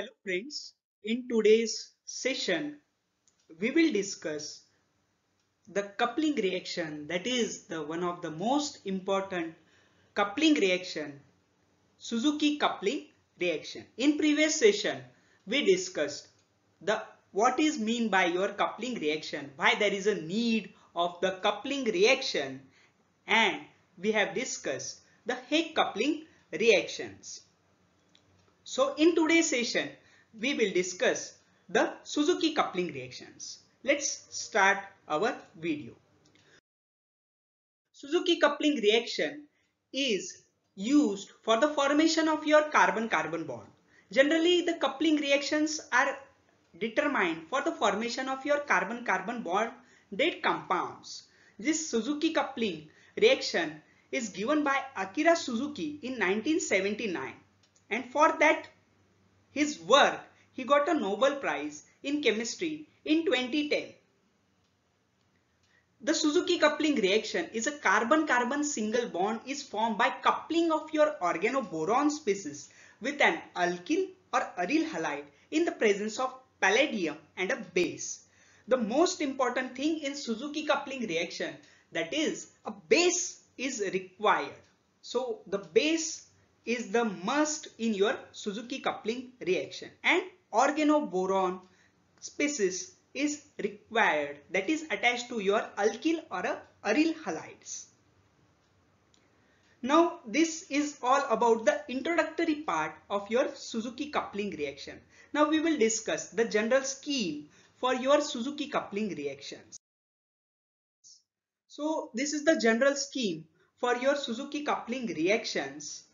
Hello friends, in today's session we will discuss the coupling reaction that is the one of the most important coupling reaction Suzuki coupling reaction. In previous session we discussed the what is mean by your coupling reaction, why there is a need of the coupling reaction and we have discussed the Heck coupling reactions. So in today's session, we will discuss the Suzuki coupling reactions. Let's start our video. Suzuki coupling reaction is used for the formation of your carbon-carbon bond. Generally, the coupling reactions are determined for the formation of your carbon-carbon bonded compounds. This Suzuki coupling reaction is given by Akira Suzuki in 1979 and for that his work he got a Nobel Prize in chemistry in 2010. The Suzuki coupling reaction is a carbon-carbon single bond is formed by coupling of your organoboron species with an alkyl or aryl halide in the presence of palladium and a base. The most important thing in Suzuki coupling reaction that is a base is required. So the base is the must in your Suzuki coupling reaction and organoboron species is required that is attached to your alkyl or a aryl halides. Now this is all about the introductory part of your Suzuki coupling reaction. Now we will discuss the general scheme for your Suzuki coupling reactions. So this is the general scheme for your Suzuki coupling reactions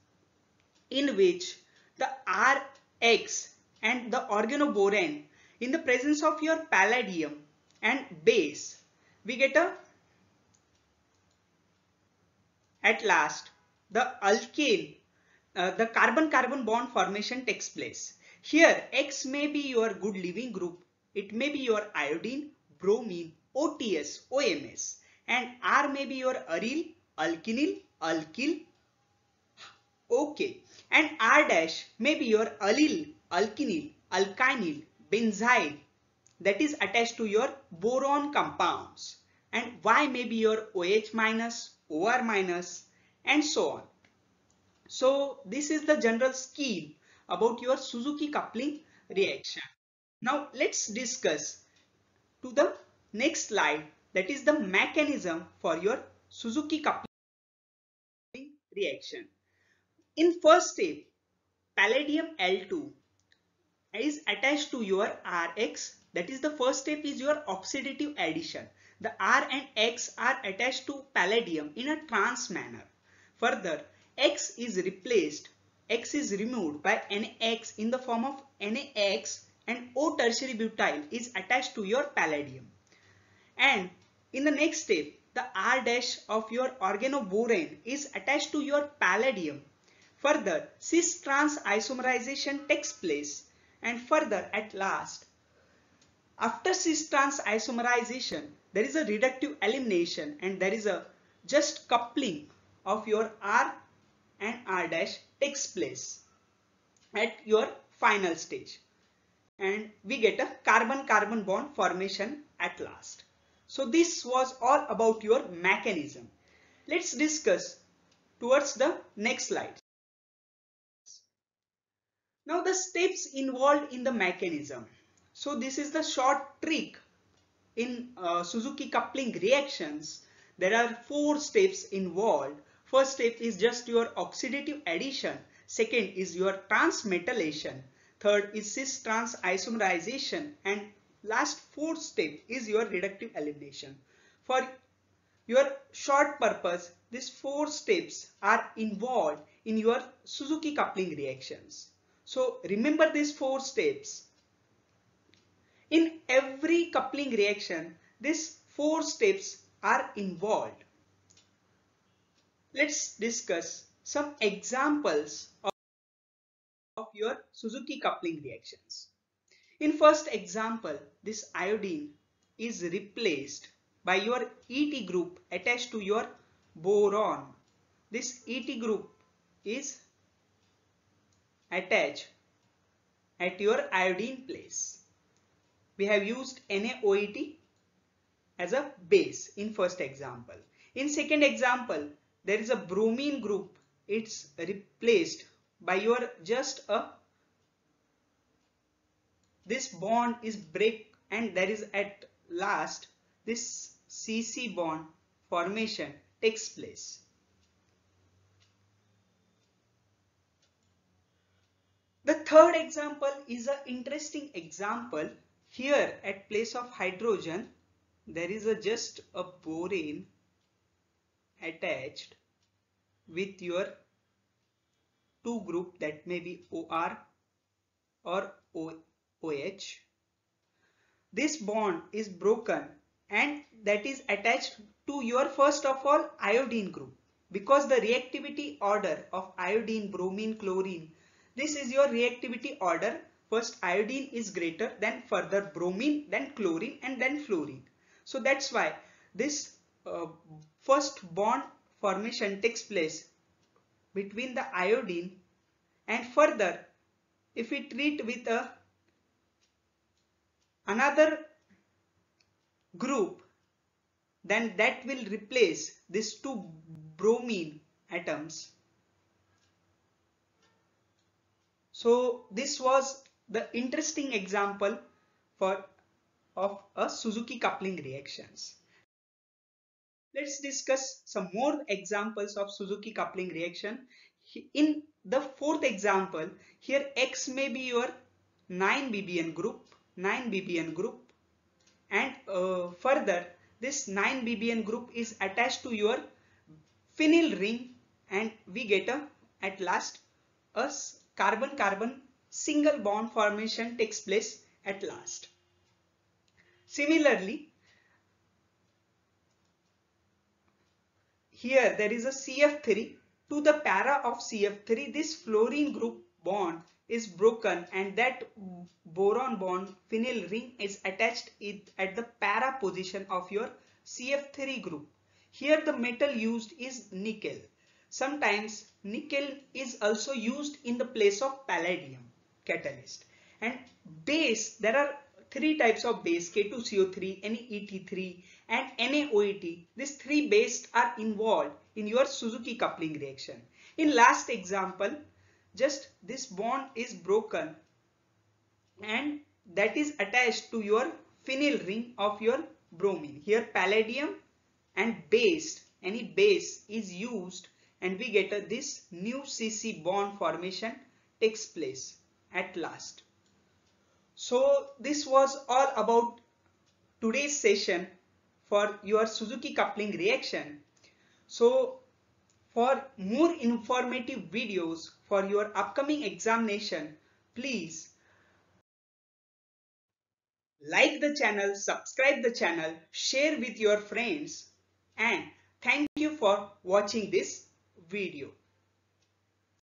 in which the Rx and the organoboron in the presence of your palladium and base we get a at last the alkane uh, the carbon carbon bond formation takes place. Here X may be your good leaving group. It may be your iodine bromine OTS OMS and R may be your aryl alkenyl alkyl okay and R dash may be your allyl, alkenyl, alkynyl, benzyl that is attached to your boron compounds and Y may be your OH minus, OR minus and so on. So this is the general scheme about your Suzuki coupling reaction. Now let's discuss to the next slide that is the mechanism for your Suzuki coupling reaction. In first step, palladium L2 is attached to your Rx. That is the first step is your oxidative addition. The R and X are attached to palladium in a trans manner. Further, X is replaced, X is removed by NX in the form of NaX and O tertiary butyl is attached to your palladium. And in the next step, the R dash of your organoborane is attached to your palladium Further, cis-trans isomerization takes place and further at last, after cis-trans isomerization, there is a reductive elimination and there is a just coupling of your R and R dash takes place at your final stage and we get a carbon-carbon bond formation at last. So this was all about your mechanism. Let's discuss towards the next slide. Now the steps involved in the mechanism. So this is the short trick in uh, Suzuki coupling reactions. There are four steps involved. First step is just your oxidative addition. Second is your transmetallation. Third is cis-trans isomerization. And last fourth step is your reductive elimination. For your short purpose, these four steps are involved in your Suzuki coupling reactions. So remember these four steps. In every coupling reaction, these four steps are involved. Let's discuss some examples of, your Suzuki coupling reactions. In first example, this iodine is replaced by your ET group attached to your boron. This ET group is attached at your iodine place. We have used NaOET as a base in first example. In second example, there is a bromine group. It's replaced by your just a this bond is break and there is at last this CC bond formation takes place. The third example is an interesting example. Here at place of hydrogen, there is a just a borane attached with your two group that may be OR or OH. This bond is broken and that is attached to your first of all iodine group because the reactivity order of iodine, bromine, chlorine this is your reactivity order. First iodine is greater than further bromine, then chlorine and then fluorine. So that's why this uh, first bond formation takes place between the iodine and further if we treat with a another group then that will replace these two bromine atoms So this was the interesting example for of a Suzuki coupling reactions. Let's discuss some more examples of Suzuki coupling reaction. In the fourth example, here X may be your 9 BBN group, 9 BBN group and uh, further this 9 BBN group is attached to your phenyl ring and we get a at last a carbon-carbon single bond formation takes place at last. Similarly, here there is a CF3 to the para of CF3 this fluorine group bond is broken and that boron bond phenyl ring is attached at the para position of your CF3 group. Here the metal used is nickel. Sometimes nickel is also used in the place of palladium catalyst. And base, there are three types of base K2CO3, NET3 and NaOET. These three bases are involved in your Suzuki coupling reaction. In last example, just this bond is broken and that is attached to your phenyl ring of your bromine. Here palladium and base, any base is used and we get this new CC bond formation takes place at last. So this was all about today's session for your Suzuki coupling reaction. So for more informative videos for your upcoming examination, please like the channel, subscribe the channel, share with your friends and thank you for watching this video.